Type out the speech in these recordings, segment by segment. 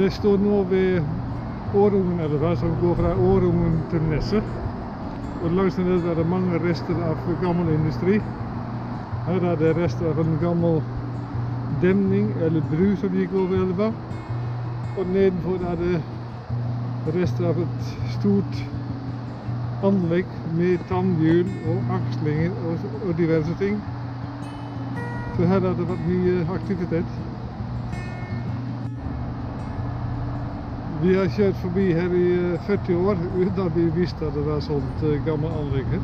Det står nå ved Årungen-elva, som går fra Årungen til Nesset. Og langs den elva er det mange rester av gammel industri. Her er det rester av en gammel demning, eller bru, som gikk over elva. Og nedenfor er det rester av et stort anlegg med tannhjul og akslinger og, og diverse. Så her har det vært mye aktivitet. Vi har kjørt forbi her i eh, 40 år uten at vi visste at det var sånt eh, gammelt anlegg her.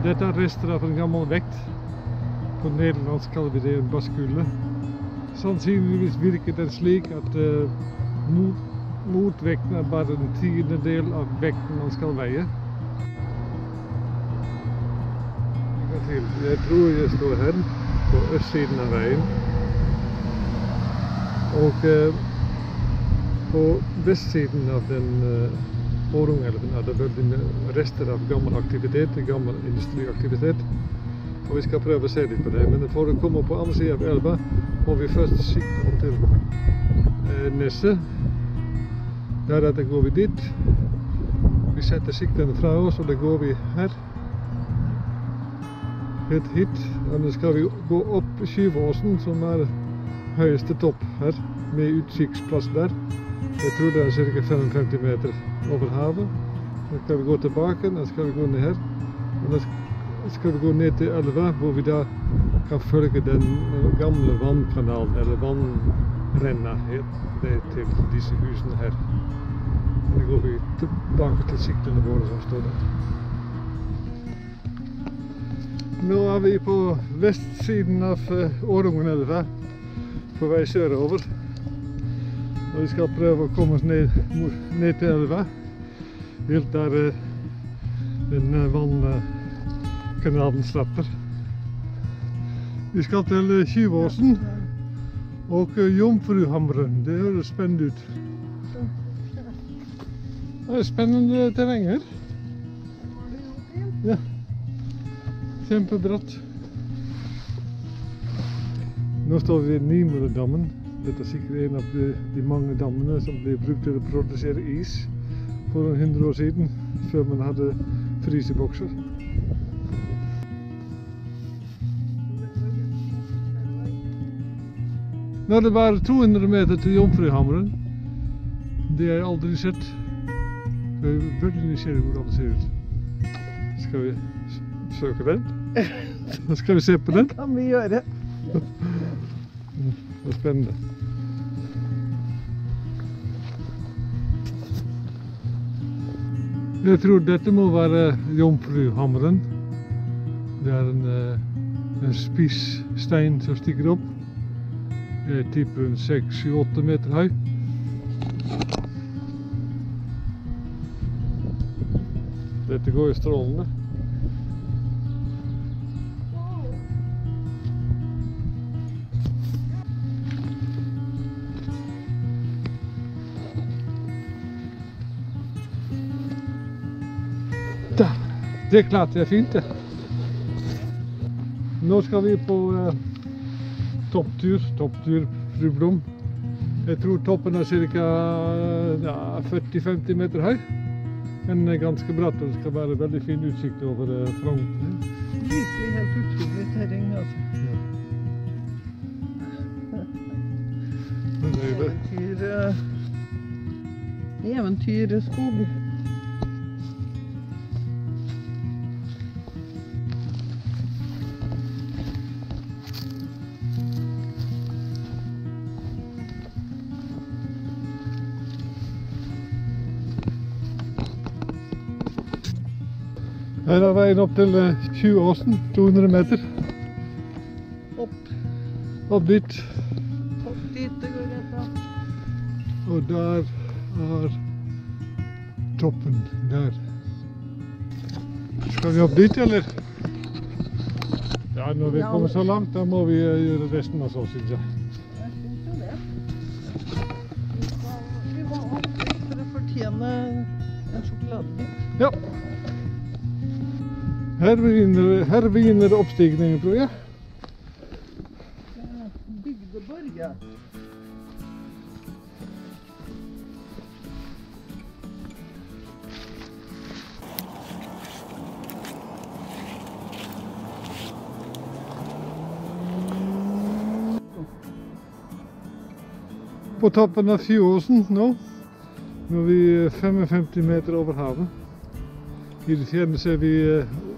Dette er rester av en gammel vekt. På nederlandsk kaller vi det en virket den slik at eh, mot, motvekten er bare en tiendedel av vekten skal veie. En gang til. Jeg tror jeg står her på østsiden av eh, på vestsiden av den uh, er det veldig rester av gammel aktivitet, gammel industriaktivitet. Og vi skal prøve å se litt på det. Men for å komme på andre siden av elva må vi først sikte til Nesse. Nesset. Deretter går vi dit. Vi setter siktene fra oss, og da går vi her. Helt hit. Og nå skal vi gå opp Skyvåsen, som er høyeste topp her, med utsiktsplass der. Jeg tror det er ca. 55 meter over havet. Så skal vi gå tilbake, og så skal vi gå ned her. Og da skal vi gå ned til elva, hvor vi da kan følge den gamle vannkanalen, eller vannrenna, helt ned til disse husene her. Og da går vi tilbake til siktene våre som står der. Nå er vi på vestsiden av Årungenelva, på vei sørover. Å komme oss ned, ned til elva. Helt der eh, slapper. Vi skal til eh, Tjuvåsen og eh, Jomfruhamren. Det høres spennende ut. Det er spennende terreng her. Ja. Kjempebratt. Nå står vi ved Nimredammen. Dette er sikkert en av de, de mange dammene som ble brukt til å produsere is for 100 år siden, før man hadde frysebokser. Nå er det bare 200 meter til Jomfruhamren. Det har jeg aldri sett. Jeg er veldig nysgjerrig hvordan det ser ut. Skal vi søke den? Skal vi se på den. kan vi gjøre. Det er spennende. Jeg tror dette må være Jomfruhammeren. Det er en, eh, en spiss stein som stikker opp. Jeg tipper en 6-7-8 meter høy. Dette går jo strålende. Jeg fint, det. Nå skal vi på eh, topptur. Topptur, fru Blom. Jeg tror toppen er ca. Ja, 40-50 meter høy. Men eh, ganske bratt, og det skal være veldig fin utsikt over eh, Frogn. Virkelig helt utrolig terreng, altså. Men det er jo Her er veien opp til 20-åsen, 200 meter. Opp, Opp dit. opp dit det går rett opp. Og der er toppen. Der. Skal vi opp dit, eller? Ja, når vi kommer så langt, da må vi eh, gjøre resten av så, synes jeg. Jeg syns jo det. Vi skal- Vi må opp dit for å fortjene en sjokoladebit. Ja. Her begynner, her begynner oppstigningen, tror jeg. Ja. På toppen av Fjordåsen nå. Nå er vi 55 meter over havet. I det fjerne ser vi eh,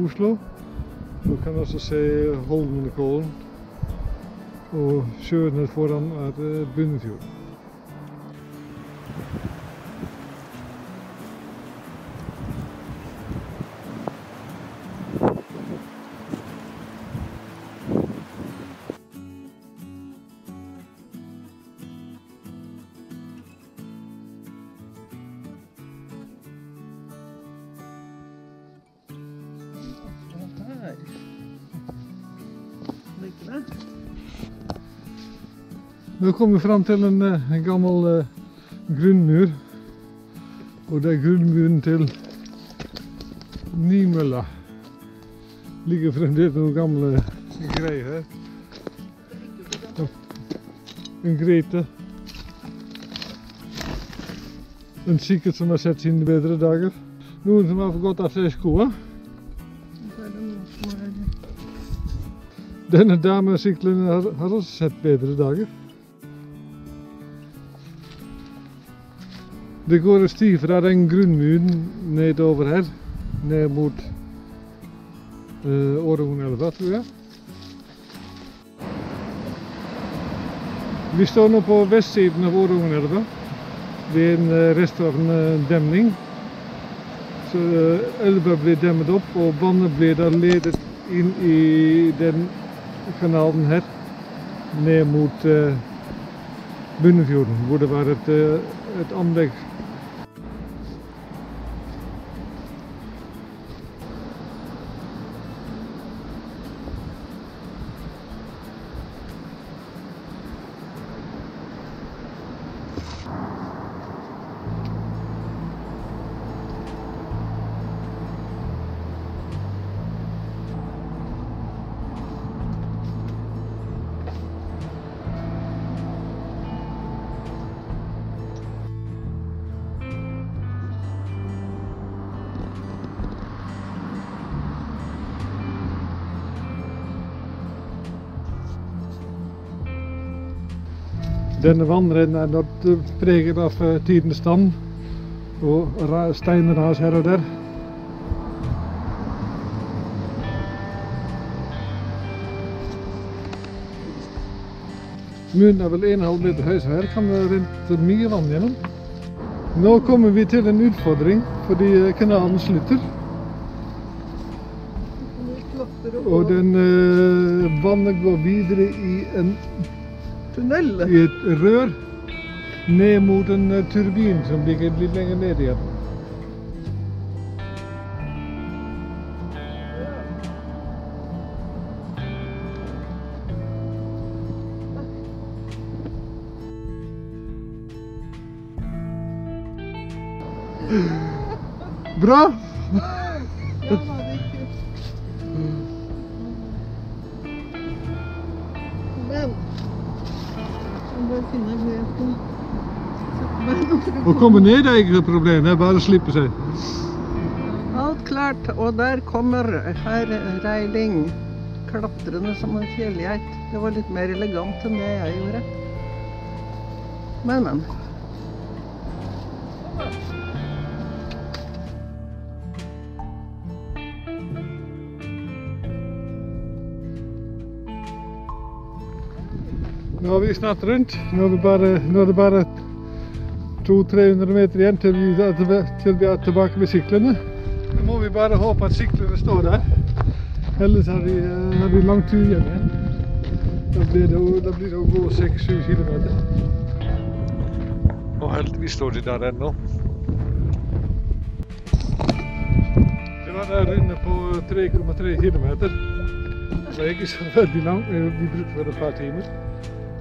Oslo. Du kan også se Holmenkollen. Og sjøen foran er eh, Vi fram til en, eh, en gammel grunnmur. Og det er grunnmuren til Nymølla. Ligger fremdeles noen gamle greier her. En grete. En sikkert som har sett sine bedre dager. Noen som har godt av seg er Denne damesykkelen har, har også sett dager. Det går en sti fra den grunnmuren nedover her, ned mot uh, Århungelva, tror jeg. Vi står nå på vestsiden av Århungelva, ved en uh, rest av en eh, demning. Så uh, elva blir demmet opp, og vannet blir da ledet inn i den kanalen her, ned mot uh, Bunnefjorden, hvor det var et, uh, et anlegg. Vannrennen er nok eh, preget av eh, tidens stand og ra- steinras her og der. Munnen er vel 1,5 meter høy, så her kan det rente mye vann gjennom. Nå kommer vi til en utfordring fordi eh, kanalen slutter. Vi klatrer opp Og på den eh, vannet går videre i, en, tunnel. i et rør ned mot en turbin som ligger litt lenger ned igjen. Bra! må finne Å komme ned er ikke et problem, det er bare å slippe seg. Alt klart, og der kommer herr Reiling klatrende som en fjellgeit. Det var litt mer elegant enn det jeg gjorde. Men, men. Nå er vi snart rundt. Nå er det bare, bare 200-300 meter igjen til vi, til vi er tilbake med syklene. Nå må vi bare håpe at syklene står der. Ellers har vi, eh, har vi lang tur igjen. Da blir det, da blir det å gå 6-7 kilometer. Og heldigvis står de der ennå. Det var der inne på 3,3 kilometer. Det er ikke så veldig langt. Vi brukte vel et par timer.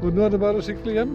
Og nå er det bare å sykle hjem.